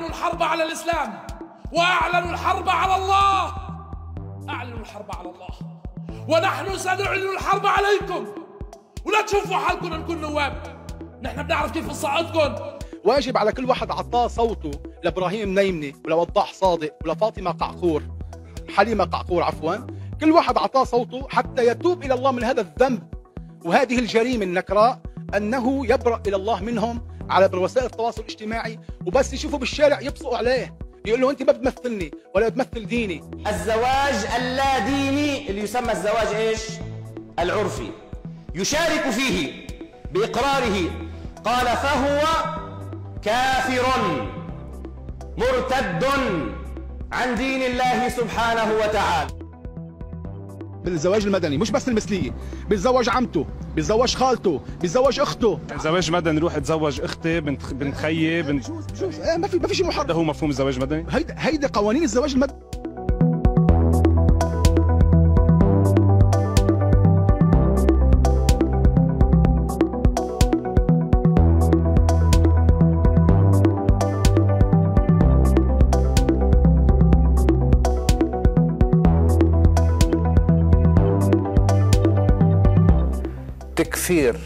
الحرب على الإسلام وأعلنوا الحرب على الله. أعلنوا الحرب على الله. ونحن سنعلن الحرب عليكم. ولا تشوفوا حالكم نكون نواب. نحن بنعرف كيف نصعدكم واجب على كل واحد عطاه صوته لإبراهيم نيمني ولوضاح صادق ولفاطمه قعقور. حليمة قعقور عفوا. كل واحد عطاه صوته حتى يتوب إلى الله من هذا الذنب. وهذه الجريمة النكراء أنه يبرأ إلى الله منهم على وسائل التواصل الاجتماعي وبس يشوفوا بالشارع يبصقوا عليه. يقول له أنت ما بتمثلني ولا بتمثل ديني. الزواج اللا ديني اللي يسمى الزواج إيش؟ العرفي. يشارك فيه بإقراره. قال فهو كافر مرتد عن دين الله سبحانه وتعالى. بالزواج المدني مش بس المثلية بيتزوج عمته بيتزوج خالته بيتزوج أخته. زواج مدني روح اتزوج أختي بنت بنت خيي بنت شوف آه، ما في ما في شيء هذا محرم هو مفهوم الزواج المدني؟ هيدا هيدا قوانين الزواج المدني تكفير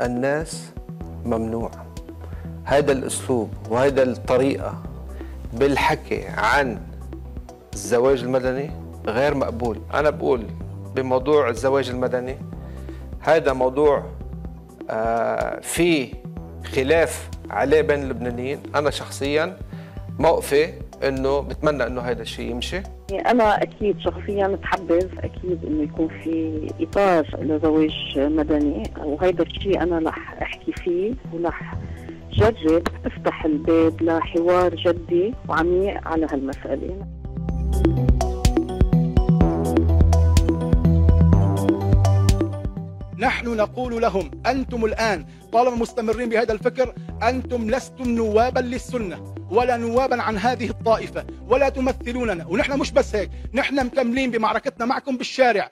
الناس ممنوع. هذا الأسلوب وهذا الطريقة بالحكي عن الزواج المدني غير مقبول. أنا بقول بموضوع الزواج المدني هذا موضوع آه في خلاف عليه بين اللبنانيين. أنا شخصيا موقفي إنه بتمنى إنه هذا الشيء يمشي؟ يعني أنا أكيد شخصيا بتحبذ أكيد إنه يكون في إطار لزواج مدني وهيدا الشيء أنا رح أحكي فيه ورح جرب أفتح الباب لحوار جدي وعميق على هالمسألة. نحن نقول لهم أنتم الآن طالما مستمرين بهذا الفكر أنتم لستم نوابا للسنة. ولا نوابا عن هذه الطائفة ولا تمثلوننا. ونحن مش بس هيك نحن مكملين بمعركتنا معكم بالشارع.